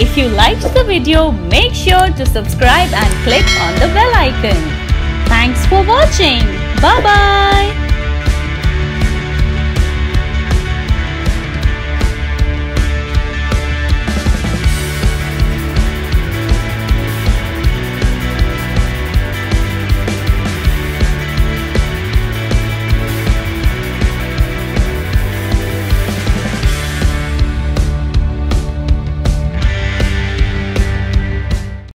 If you liked the video, make sure to subscribe and click on the bell icon. Thanks for watching. Bye bye.